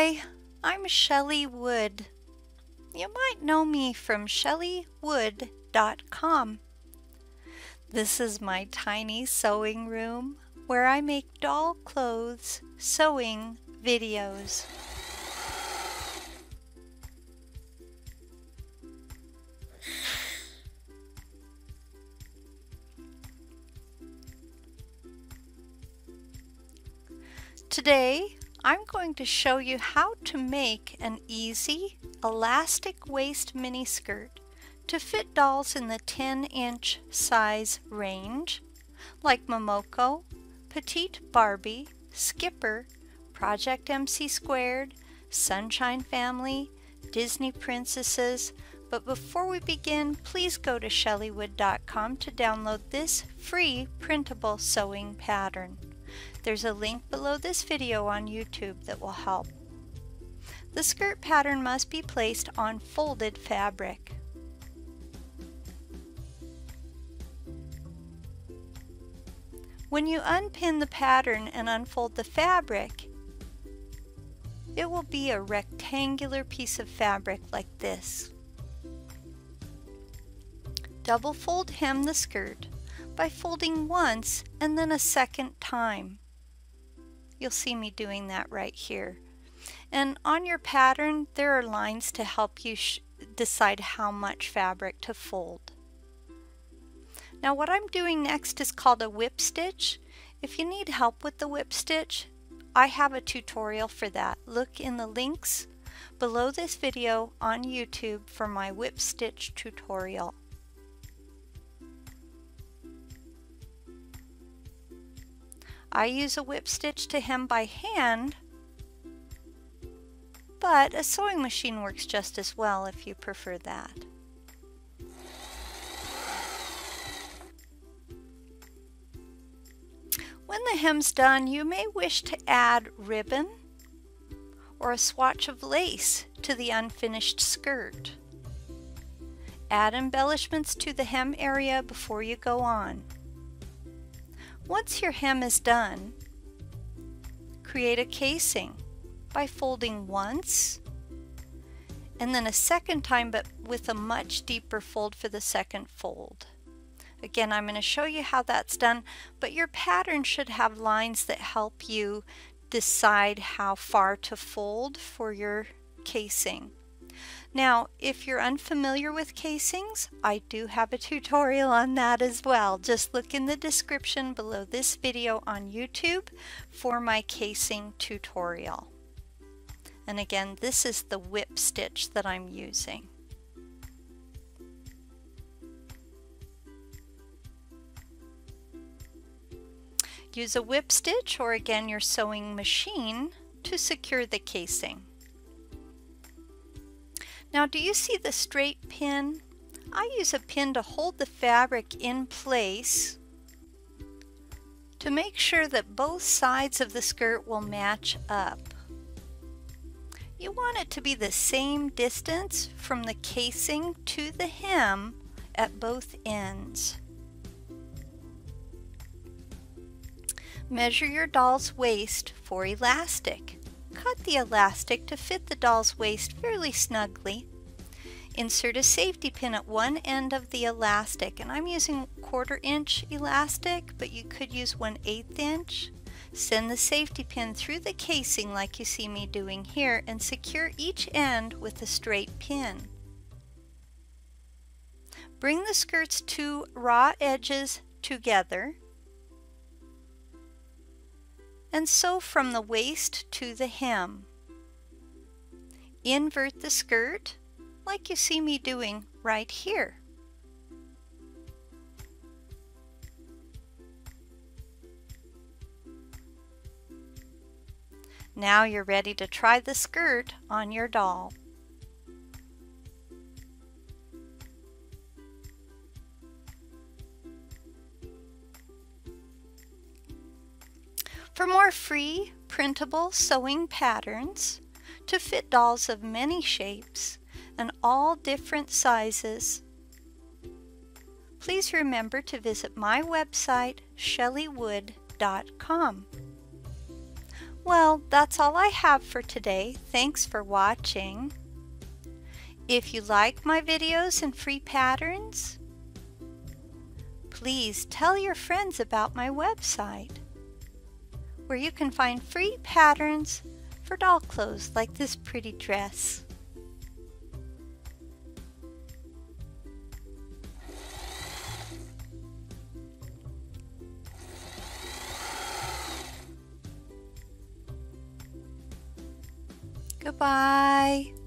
Hi, I'm Chelly Wood. You might know me from chellywood.com. This is my tiny sewing room where I make doll clothes sewing videos. Today, I'm going to show you how to make an easy elastic waist mini skirt to fit dolls in the 10 inch size range like Momoko, Petite Barbie, Skipper, Project MC Squared, Sunshine Family, Disney Princesses, but before we begin, please go to chellywood.com to download this free printable sewing pattern. There's a link below this video on YouTube that will help. The skirt pattern must be placed on folded fabric. When you unpin the pattern and unfold the fabric, it will be a rectangular piece of fabric like this. Double fold hem the skirt by folding once and then a second time. You'll see me doing that right here. And on your pattern, there are lines to help you decide how much fabric to fold. Now what I'm doing next is called a whip stitch. If you need help with the whip stitch, I have a tutorial for that. Look in the links below this video on YouTube for my whip stitch tutorial. I use a whip stitch to hem by hand, but a sewing machine works just as well if you prefer that. When the hem's done, you may wish to add ribbon or a swatch of lace to the unfinished skirt. Add embellishments to the hem area before you go on. Once your hem is done, create a casing by folding once and then a second time but with a much deeper fold for the second fold. Again, I'm going to show you how that's done, but your pattern should have lines that help you decide how far to fold for your casing. Now, if you're unfamiliar with casings, I do have a tutorial on that as well. Just look in the description below this video on YouTube for my casing tutorial. And again, this is the whip stitch that I'm using. Use a whip stitch or again your sewing machine to secure the casing. Now do you see the straight pin? I use a pin to hold the fabric in place to make sure that both sides of the skirt will match up. You want it to be the same distance from the casing to the hem at both ends. Measure your doll's waist for elastic. Cut the elastic to fit the doll's waist fairly snugly. Insert a safety pin at one end of the elastic, and I'm using quarter inch elastic, but you could use 1 8 inch. Send the safety pin through the casing like you see me doing here and secure each end with a straight pin. Bring the skirt's two raw edges together and sew from the waist to the hem. Invert the skirt like you see me doing right here. Now you're ready to try the skirt on your doll. For more free printable sewing patterns to fit dolls of many shapes and all different sizes, please remember to visit my website chellywood.com. Well, that's all I have for today. Thanks for watching. If you like my videos and free patterns, please tell your friends about my website where you can find free patterns for doll clothes like this pretty dress. Goodbye.